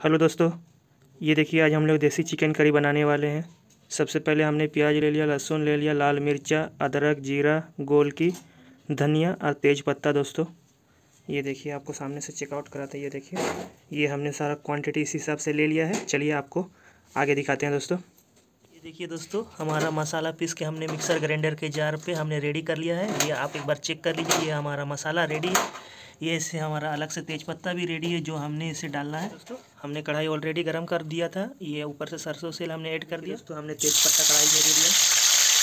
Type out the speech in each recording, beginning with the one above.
Hello दोस्तों, ये देखिए आज हम लोग देसी चिकन करी बनाने वाले हैं। सबसे पहले हमने प्याज ले लिया, लहसुन ले लिया, लाल मिर्चा, अदरक, जीरा, गोल की, धनिया और तेज पत्ता दोस्तों। ये देखिए आपको सामने से चेकआउट कराते ये देखिए। ये हमने सारा क्वांटिटी इस हिसाब से ले लिया है। चलिए आपको आगे दिखाते हैं दोस्तों। ये देखिए दोस्तों, हमारा मसाला पीस के हमने मिक्सर ग्राइंडर के जार पे हमने रेडी कर लिया है। ये आप एक बार चेक कर लीजिए, ये हमारा मसाला रेडी है। ये इससे हमारा अलग से तेज पत्ता भी रेडी है जो हमने इसे डालना है। दोस्तों? हमने कढ़ाई ऑलरेडी गर्म कर दिया था। ये ऊपर से सरसों सेल हमने ऐड कर दिया। दोस्तों हमने तेज पत्ता कढ़ाई दे दिया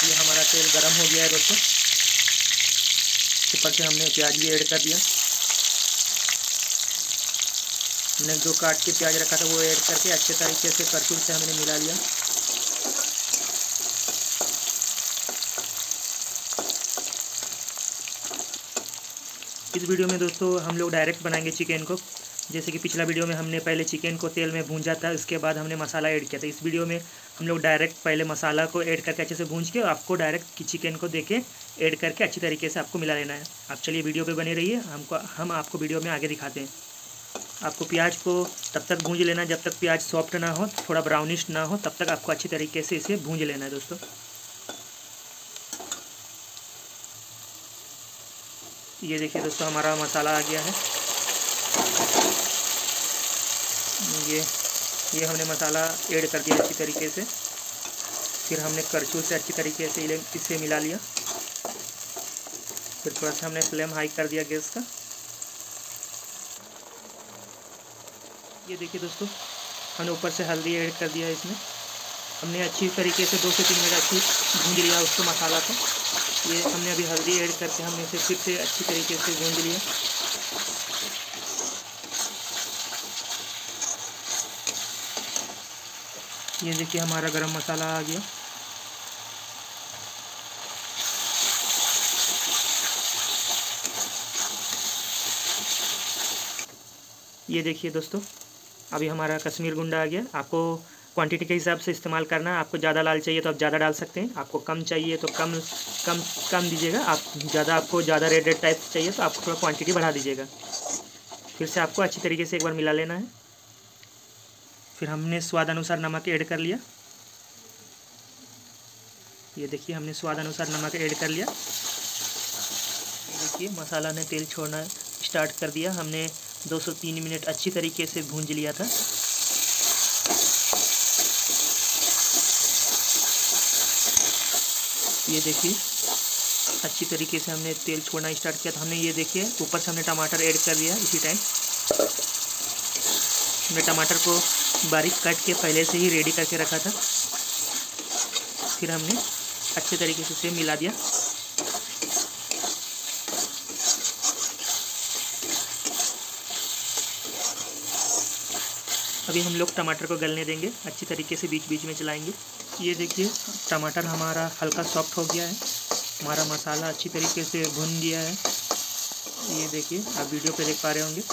ये हमारा तेल गर्म हो गया है दोस्तों। ऊपर से हमने प्याज भी ऐड कर दिया। हमने जो काट के प्याज रखा था वो ऐड करके अच्छे तरीके से करछुल से हमने मिला लिया। इस वीडियो में दोस्तों हम लोग डायरेक्ट बनाएँगे चिकन को। जैसे कि पिछला वीडियो में हमने पहले चिकन को तेल में भूंजा था, उसके बाद हमने मसाला ऐड किया था। इस वीडियो में हम लोग डायरेक्ट पहले मसाला को ऐड करके अच्छे से भूंज के आपको डायरेक्ट चिकन को देके ऐड करके अच्छी तरीके से आपको मिला लेना है। आप चलिए वीडियो पे बने रहिए, हमको, हम आपको वीडियो में आगे दिखाते हैं। आपको प्याज को तब तक भूंज लेना जब तक प्याज सॉफ्ट ना हो, थोड़ा ब्राउनिश ना हो, तब तक आपको अच्छी तरीके से इसे भूंज लेना है दोस्तों। ये देखिए दोस्तों, हमारा मसाला आ गया है। ये ये हमने मसाला ऐड कर दिया अच्छी तरीके से। फिर हमने करछुल से अच्छी तरीके से इसे मिला लिया। फिर थोड़ा सा हमने फ्लेम हाई कर दिया गैस का। ये देखिए दोस्तों, हमने ऊपर से हल्दी ऐड कर दिया इसमें। हमने अच्छी तरीके से दो से तीन मिनट अच्छी भूंज लिया उसको मसाला को। ये हमने अभी हल्दी ऐड करके हमने इसे फिर से अच्छी तरीके से भूंज लिया ये देखिए हमारा गरम मसाला आ गया। ये देखिए दोस्तों, अभी हमारा कश्मीर गुंडा आ गया। आपको क्वांटिटी के हिसाब से इस्तेमाल करना है आपको ज़्यादा लाल चाहिए तो आप ज़्यादा डाल सकते हैं। आपको कम चाहिए तो कम कम कम दीजिएगा। आप ज़्यादा, आपको ज़्यादा रेड रेड टाइप चाहिए तो आप थोड़ा क्वांटिटी बढ़ा दीजिएगा। फिर से आपको अच्छी तरीके से एक बार मिला लेना है। फिर हमने स्वाद अनुसार नमक ऐड कर लिया। ये देखिए, हमने स्वाद अनुसार नमक ऐड कर लिया। देखिए, मसाला ने तेल छोड़ना स्टार्ट कर दिया। हमने दो से तीन मिनट अच्छी तरीके से भूंज लिया था। ये देखिए। अच्छी तरीके से हमने तेल छोड़ना स्टार्ट किया तो हमने ये देखिए, ऊपर से हमने टमाटर ऐड कर दिया इसी टाइम हमने टमाटर को बारीक कट के पहले से ही रेडी करके रखा था। फिर हमने अच्छे तरीके से उसे मिला दिया। अभी हम लोग टमाटर को गलने देंगे, अच्छी तरीके से बीच बीच में चलाएँगे। ये देखिए, टमाटर हमारा हल्का सॉफ्ट हो गया है। हमारा मसाला अच्छी तरीके से भुन गया है। ये देखिए, आप वीडियो पे देख पा रहे होंगे।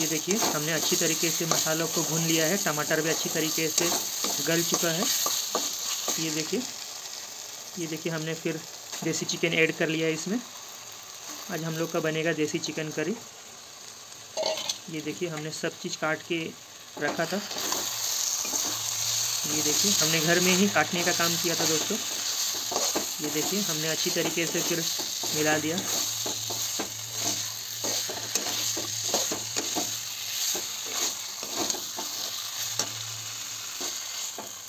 ये देखिए, हमने अच्छी तरीके से मसालों को भून लिया है। टमाटर भी अच्छी तरीके से गल चुका है। ये देखिए ये देखिए, हमने फिर देसी चिकन ऐड कर लिया है इसमें। आज हम लोग का बनेगा देसी चिकन करी। ये देखिए, हमने सब चीज़ काट के रखा था। ये देखिए, हमने घर में ही काटने का काम किया था दोस्तों। ये देखिए, हमने अच्छी तरीके से फिर मिला दिया।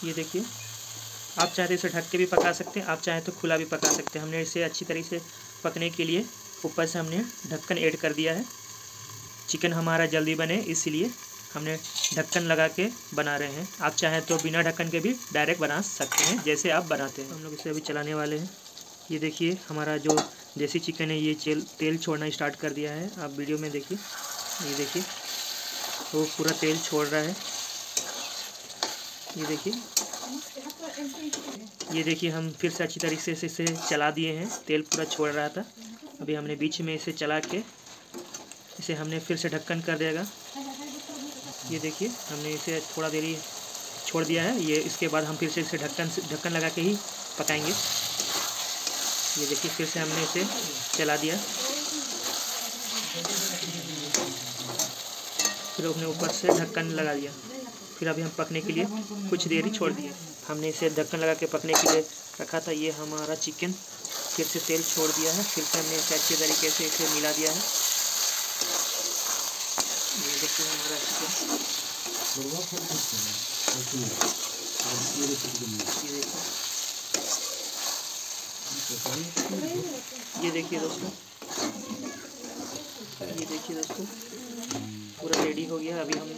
ये देखिए, आप चाहे तो इसे ढक के भी पका सकते हैं, आप चाहें तो खुला भी पका सकते हैं। हमने इसे अच्छी तरीके से पकने के लिए ऊपर से हमने ढक्कन ऐड कर दिया है। चिकन हमारा जल्दी बने, इसीलिए हमने ढक्कन लगा के बना रहे हैं। आप चाहें तो बिना ढक्कन के भी डायरेक्ट बना सकते हैं, जैसे आप बनाते हैं। हम लोग इसे अभी चलाने वाले हैं। ये देखिए, हमारा जो देसी चिकन है, ये तेल तेल छोड़ना स्टार्ट कर दिया है। आप वीडियो में देखिए। ये देखिए, वो पूरा तेल छोड़ रहा है। ये देखिए। ये देखिए, हम फिर से अच्छी तरीके से इसे चला दिए हैं। तेल पूरा छोड़ रहा था। अभी हमने बीच में इसे चला के, इसे हमने फिर से ढक्कन कर देगा ये देखिए, हमने इसे थोड़ा देरी छोड़ दिया है। ये इसके बाद हम फिर से इसे ढक्कन ढक्कन लगा के ही पकाएँगे। ये देखिए, फिर से हमने इसे चला दिया। फिर हमने ऊपर से ढक्कन लगा दिया। फिर अभी हम पकने के लिए कुछ देर ही छोड़ दिए। हमने इसे ढक्कन लगा के पकने के लिए रखा था। ये हमारा चिकन। फिर से तेल छोड़ दिया है। फिर से हमने इसे अच्छे तरीके से इसे मिला दिया है। ये देखिए, हमारा चिकन। ये देखिए ये देखिए दोस्तों। ये देखिए दोस्तों। पूरा रेडी हो गया। अभी हम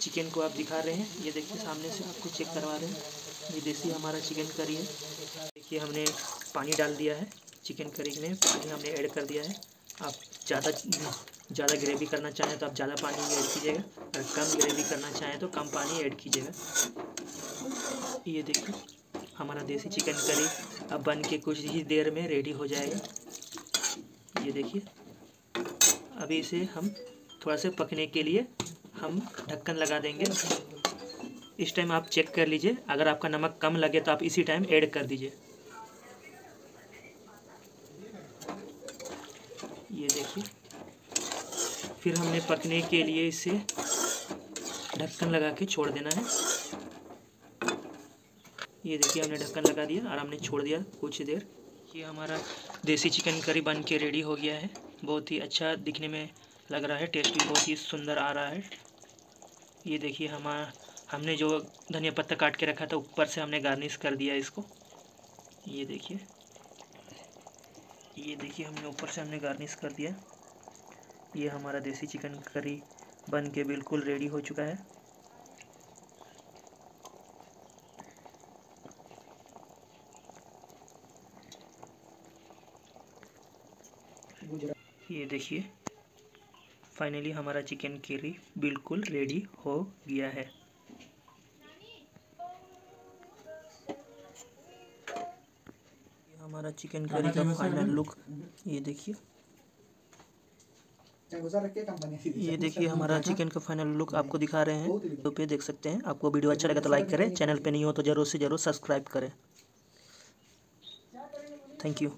चिकन को आप दिखा रहे हैं। ये देखिए सामने से आपको चेक करवा रहे हैं। ये देसी हमारा चिकन करी है। देखिए हमने पानी डाल दिया है। चिकन करी में पानी हमने ऐड कर दिया है। आप ज़्यादा ज़्यादा ग्रेवी करना चाहें तो आप ज़्यादा पानी ऐड कीजिएगा। और कम ग्रेवी करना चाहें तो कम पानी ऐड कीजिएगा। ये देखिए हमारा देसी चिकन करी अब बन के कुछ ही देर में रेडी हो जाएगा। ये देखिए, अभी इसे हम थोड़ा सा पकने के लिए हम ढक्कन लगा देंगे। इस टाइम आप चेक कर लीजिए, अगर आपका नमक कम लगे तो आप इसी टाइम ऐड कर दीजिए ये देखिए फिर हमने पकने के लिए इसे ढक्कन लगा के छोड़ देना है। ये देखिए, हमने ढक्कन लगा दिया और हमने छोड़ दिया कुछ ही देर। ये हमारा देसी चिकन करी बन के रेडी हो गया है। बहुत ही अच्छा दिखने में लग रहा है, टेस्ट भी बहुत ही सुंदर आ रहा है। ये देखिए हमारा हमने जो धनिया पत्ता काट के रखा था, ऊपर से हमने गार्निश कर दिया इसको। ये देखिए ये देखिए, हमने ऊपर से हमने गार्निश कर दिया। ये हमारा देसी चिकन करी बन के बिल्कुल रेडी हो चुका है। ये देखिए फाइनली हमारा चिकन करी बिल्कुल रेडी हो गया है। हमारा चिकन करी का फाइनल लुक ये देखिए। ये देखिए हमारा चिकन का फाइनल लुक आपको दिखा रहे हैं। वीडियो पे देख सकते हैं। आपको वीडियो अच्छा लगा तो लाइक करें। चैनल पे नहीं हो तो ज़रूर से ज़रूर सब्सक्राइब करें। Thank you